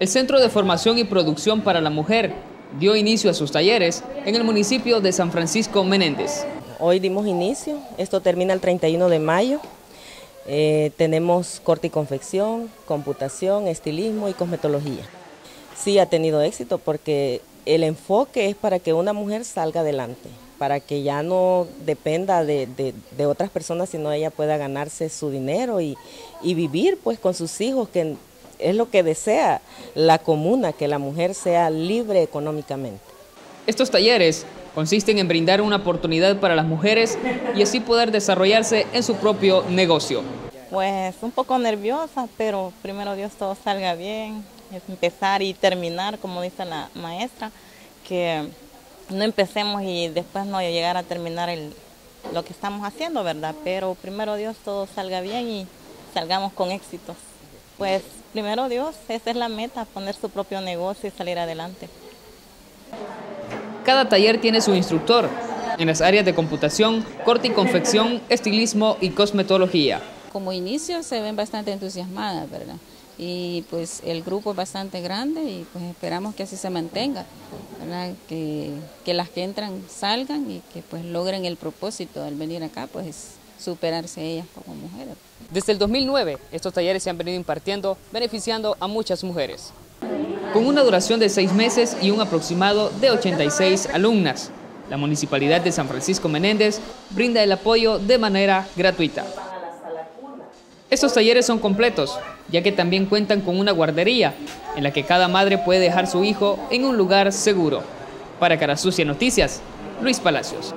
El Centro de Formación y Producción para la Mujer dio inicio a sus talleres en el municipio de San Francisco Menéndez. Hoy dimos inicio, esto termina el 31 de mayo. Eh, tenemos corte y confección, computación, estilismo y cosmetología. Sí ha tenido éxito porque el enfoque es para que una mujer salga adelante, para que ya no dependa de, otras personas, sino ella pueda ganarse su dinero y, y vivir pues con sus hijos, que es lo que desea la comuna, que la mujer sea libre económicamente. Estos talleres consisten en brindar una oportunidad para las mujeres y así poder desarrollarse en su propio negocio. Pues un poco nerviosa, pero primero Dios todo salga bien, es empezar y terminar, como dice la maestra, que no empecemos y después no llegar a terminar lo que estamos haciendo, ¿verdad? Pero primero Dios todo salga bien y salgamos con éxitos. Pues primero Dios, esa es la meta, poner su propio negocio y salir adelante. Cada taller tiene su instructor en las áreas de computación, corte y confección, estilismo y cosmetología. Como inicio se ven bastante entusiasmadas, ¿verdad? Y pues el grupo es bastante grande y pues esperamos que así se mantenga, ¿verdad? Que, que las que entran salgan y que pues logren el propósito al venir acá, pues superarse ellas como mujeres. Desde el 2009, estos talleres se han venido impartiendo, beneficiando a muchas mujeres. Con una duración de seis meses y un aproximado de 86 alumnas, la Municipalidad de San Francisco Menéndez brinda el apoyo de manera gratuita. Estos talleres son completos, ya que también cuentan con una guardería, en la que cada madre puede dejar su hijo en un lugar seguro. Para Cara Sucia Noticias, Luis Palacios.